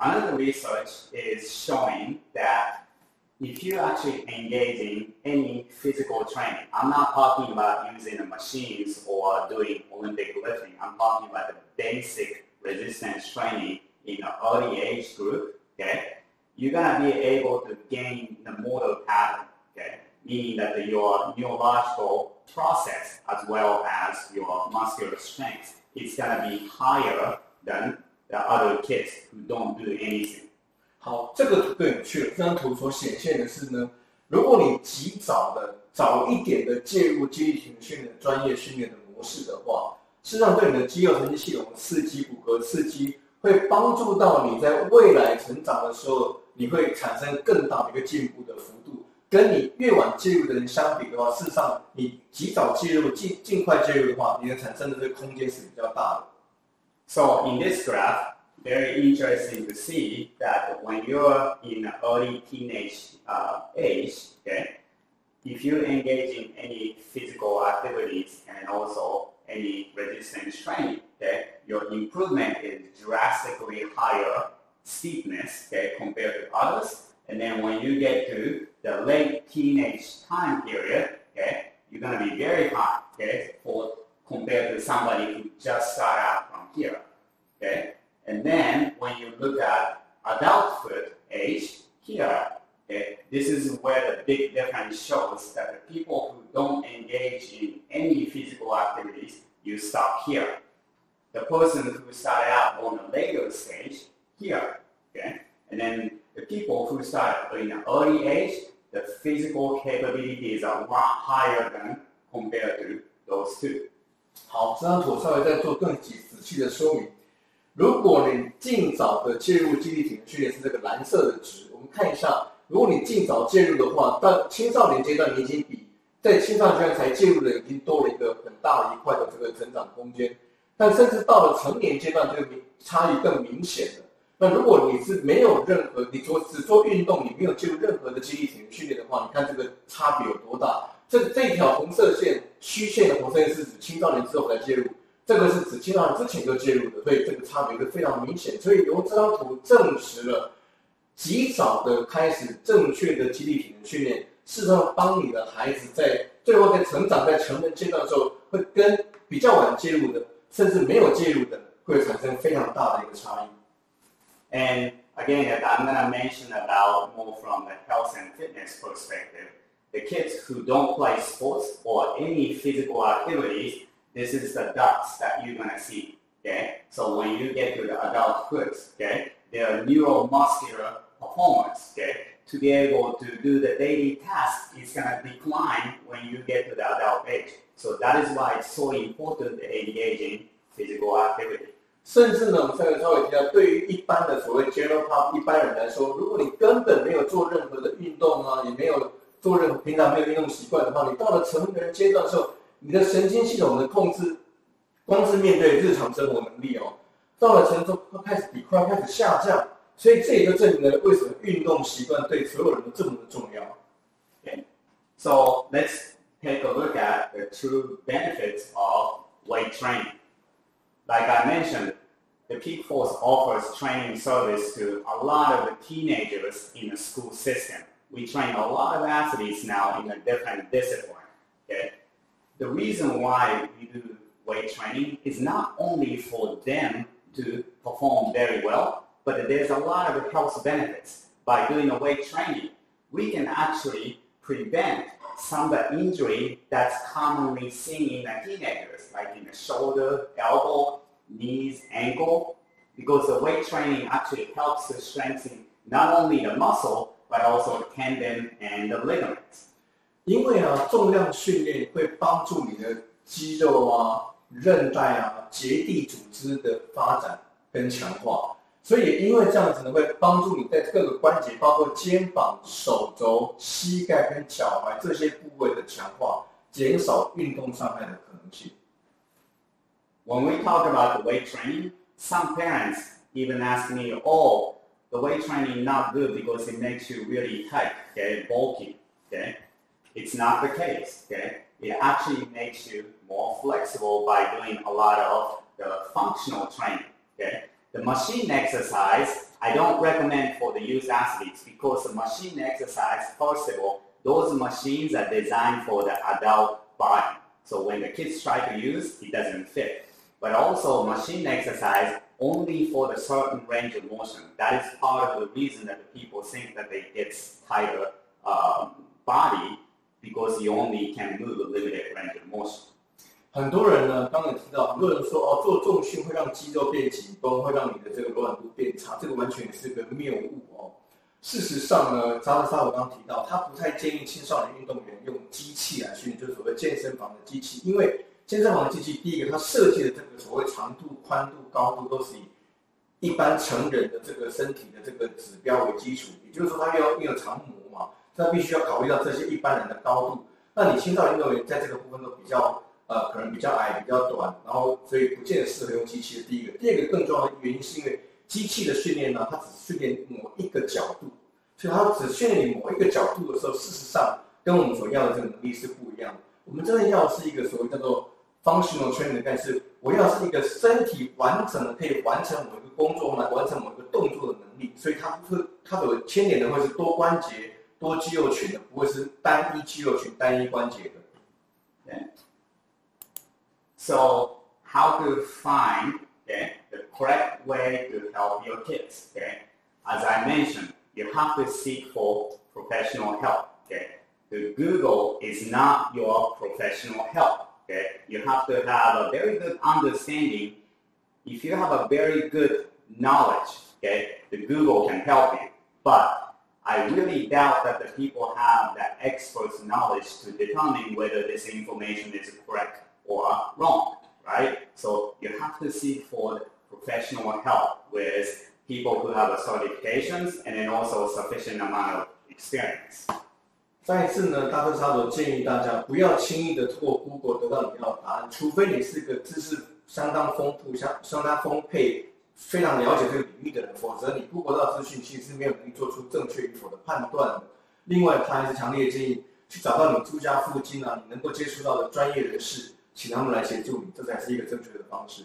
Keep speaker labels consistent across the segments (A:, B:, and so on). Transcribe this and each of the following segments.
A: another research is showing that if you actually engage in any physical training, I'm not talking about using the machines or doing Olympic lifting. I'm talking about the basic resistance training in the early age group. Okay, you're gonna be able to gain the motor pattern. Okay, meaning that your neurological process as well as your muscular strength is gonna be higher than the other kids who don't do anything.
B: 好，这个图更有趣了。这张图所显现的是呢，如果你及早的、早一点的介入肌力型训练专业训练的模式的话，事实上对你的肌肉神经系统刺激、骨骼刺激，会帮助到你在未来成长的时候，你会产生更大的一个进步的幅度。跟你越晚介入的人相比的话，事实上你及早介入、尽尽快介入的话，你能产生的这个空间是比较大的。
A: So in this graph. very interesting to see that when you're in early teenage uh, age, okay, if you engage in any physical activities and also any resistance training, okay, your improvement is drastically higher steepness, okay, compared to others. And then when you get to the late teenage time period, okay, you're going to be very high, okay, for compared to somebody who just started out from here, okay. And then when you look at adulthood age here, okay, this is where the big difference shows that the people who don't engage in any physical activities, you stop here. The person who started out on a later stage, here, okay? And then the people who start in an early age, the physical capabilities are a lot higher than compared to those two.
B: 好，这张图稍微再做更仔仔细的说明。如果你尽早的介入肌力体能训练是这个蓝色的值，我们看一下， 如果你尽早介入的话，到青少年阶段你已经比在青少年才介入的已经多了一个很大的一块的这个成长空间，但甚至到了成年阶段，这个明差异更明显了。那如果你是没有任何你做只做运动，你没有介入任何的肌力体育训练的话，你看这个差别有多大？这这条红色线虚线的红色线是指青少年之后来介入。这个是指青少年之前就介入的，所以这个差别是非常明显。所以由这张图证实了，及早的开始正确的肌力体能训练，事实上帮你的孩子在最后在成长在成人阶段的时候，会跟比较晚介入的，甚至没有介入的，会产生非常大的一个差
A: 异。And again, I'm going to mention about more from the health and fitness perspective. The kids who don't play sports or any physical activities this is the dots that you're going to see. Okay, so when you get to the adulthood, okay, their neuromuscular performance, okay, to be able to do the daily task is gonna decline when you get to the adult age. So that is why it's so important to engage in physical activity.
B: 甚至呢，我们上个稍微提到，对于一般的所谓 general pop 一般人来说，如果你根本没有做任何的运动啊，也没有做任何平常没有运动习惯的话，你到了成人阶段的时候，你的神经系统的控制，光是面对日常生活能力哦，到了成中它开始比快开始下降，所以这也就证明了为什么运动习惯对所有人都这么的重要。
A: Okay, so let's take a look at the true benefits of weight training. Like I mentioned, the Peak Force offers training service to a lot of the teenagers in the school system. We train a lot of athletes now in a different discipline. Okay, the reason why we do weight training is not only for them to perform very well, but there's a lot of health benefits. By doing the weight training, we can actually prevent some of the injury that's commonly seen in the teenagers, like in the shoulder, elbow, knees, ankle, because the weight training actually helps to strengthen not only the muscle, but also the tendon and the ligaments.
B: 因为啊，重量训练会帮助你的肌肉啊、韧带啊、结缔组织的发展跟强化， 所以也因为这样子呢，会帮助你在各个关节，包括肩膀、手肘、膝盖跟脚踝这些部位的强化，减少运动伤害的可能性。
A: When we talk about the weight training, some parents even ask me, "Oh, the weight training not good because it makes you really tight, okay, bulky, okay." It's not the case, okay? It actually makes you more flexible by doing a lot of the functional training, okay? Machine exercise, I don't recommend for the youth athletes because the machine exercise, first of all, those machines are designed for the adult body. So when the kids try to use, it doesn't fit. But also machine exercise only for the certain range of motion. That is part of the reason that the people think that they get tighter um, body because you only can move a limited range of motion.
B: 很多人呢，刚才提到，很多人说哦，做重训会让肌肉变紧绷，会让你的这个柔软度变差，这个完全是个谬误哦。事实上呢，扎克萨我刚刚提到，他不太建议青少年运动员用机器来训练，就是所谓健身房的机器，因为健身房的机器，第一个它设计的这个所谓长度、宽度、高度都是以一般成人的这个身体的这个指标为基础，也就是说，它要要长模嘛，它必须要考虑到这些一般人的高度。那你青少年运动员在这个部分都比较。呃，可能比较矮、比较短，然后所以不见得适合用机器的。第一个，第二个更重要的原因是因为机器的训练呢，它只训练某一个角度，所以它只训练你某一个角度的时候，事实上跟我们所要的这个能力是不一样的。我们真的要的是一个所谓叫做 functional training 的概念，是我要是一个身体完整的可以完成某一个工作呢，完成某一个动作的能力。所以它不是它所牵连的会是多关节、多肌肉群的，不会是单一肌肉群、单一关节的。
A: So how to find okay, the correct way to help your kids? Okay, as I mentioned, you have to seek for professional help. Okay, the Google is not your professional help. Okay, you have to have a very good understanding. If you have a very good knowledge, okay, the Google can help you. But I really doubt that the people have that expert's knowledge to determine whether this information is correct or wrong, right? So you have to seek for professional help with people who have certifications and then also sufficient amount of experience.
B: 再一次呢，大特沙罗建议大家不要轻易的通过 Google 得到你要的答案，除非你是个知识相当丰富、相相当丰沛、非常了解这个领域的人，否则你 Google 到资讯其实是没有能力做出正确与否的判断的。另外，他还是强烈建议去找到你住家附近啊，你能够接触到的专业人士，请他们来协助你，这才是一个正确的方式。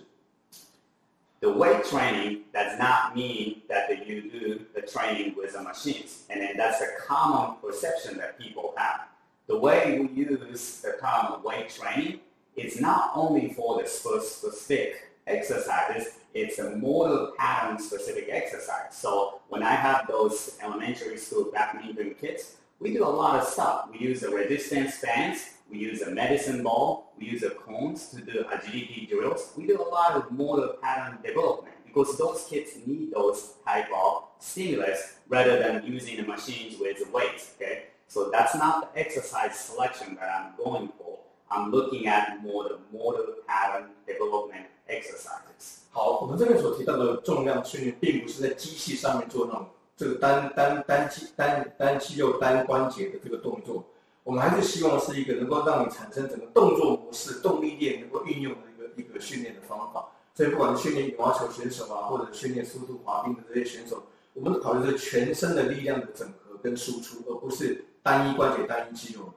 A: The weight training does not mean that you do the training with the machines, and then that's a common perception that people have. The way we use the term weight training is not only for the specific exercises, it's a motor pattern specific exercise. So when I have those elementary school badminton kids, we do a lot of stuff. We use the resistance bands we use a medicine ball. We use a cones to do agility drills. We do a lot of motor pattern development because those kids need those type of stimulus rather than using the machines with weights. Okay, so that's not the exercise selection that I'm going for. I'm looking at more the motor pattern development exercises.
B: 好，我们这边所提到的重量训练，并不是在机器上面做那种这个单单单肌单单肌肉单关节的这个动作。 我们还是希望是一个能够让你产生整个动作模式、动力链能够运用的一个一个训练的方法。所以，不管是训练羽毛球选手啊，或者训练速度滑冰的这些选手，我们考虑是全身的力量的整合跟输出，而不是单一关节、单一肌肉。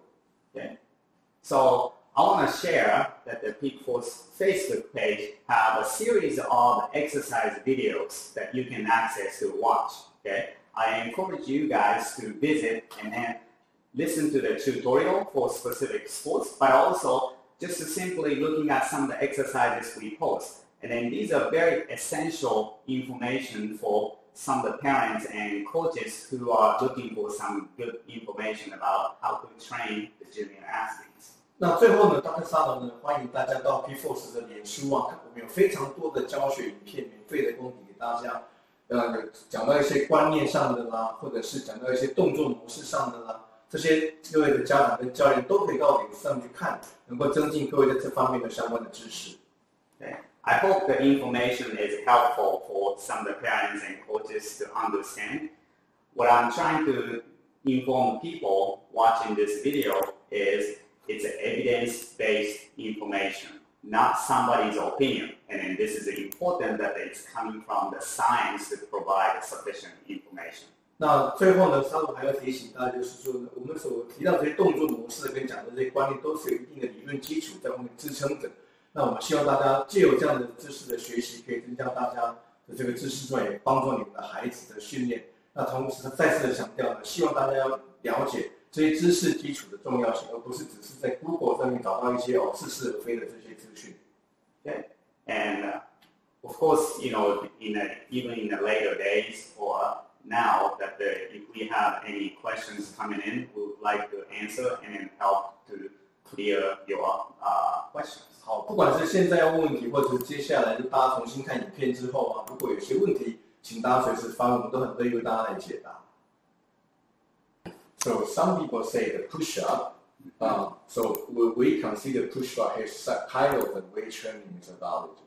A: Okay. So I want to share that the Peak Force Facebook page have a series of exercise videos that you can access to watch. Okay. I encourage you guys to visit and then listen to the tutorial for specific sports, but also just simply looking at some of the exercises we post. And then these are very essential information for some of the parents and coaches who are looking for some good information about how to train the junior athletes.
B: 那最后呢，Dr. Sato 呢，欢迎大家到这些各位的家长跟教练都可以到脸上去看，能够增进各位在这方面的相关的知识。
A: Okay. I hope the information is helpful for some of the parents and coaches to understand. What I'm trying to inform people watching this video is it's evidence-based information, not somebody's opinion. And then this is important that it's coming from the science to provide sufficient information.
B: 那最后呢，稍后还要提醒大家，就是说呢，我们所提到这些动作模式跟讲的这些观念，都是有一定的理论基础在后面支撑着。那我们希望大家借有这样的知识的学习，可以增加大家的这个知识之外，也帮助你们的孩子的训练。那同时，再次的强调呢，希望大家要了解这些知识基础的重要性，而不是只是在 Google 上面找到一些哦似是而非的这些资讯。
A: Okay, and of course, you know, in a, even in the later days or now that the, if we have any questions coming in, we would like to answer and help to clear your uh, questions.
B: 好，不管是现在要问问题，或者是接下来就大家重新看影片之后啊，如果有些问题，请大家随时发问，我们都很乐意为大家来解答。So some people say the push-up. Uh, so we, we consider push-up as kind of a weight training methodology.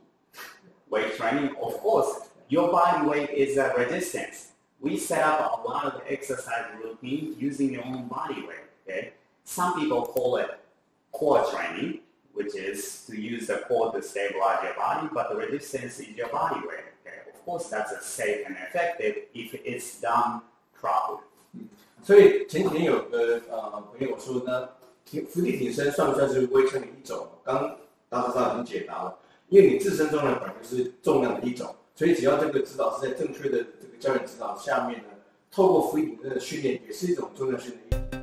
A: Weight training, of course, your body weight is a resistance. We set up a lot of exercise routine using your own body weight. Okay, some people call it core training, which is to use the core to stabilize your body, but the resistance is your body weight. Okay, of course, that's a safe and effective if it's done properly.
B: 所以前几天有个呃朋友说呢，挺伏地挺身算不算是微称的一种？刚大家上已经解答了，因为你自身重量本来就是重量的一种，所以只要这个指导是在正确的这个 教练指导下面呢，透过伏地挺身的训练，也是一种重量训练。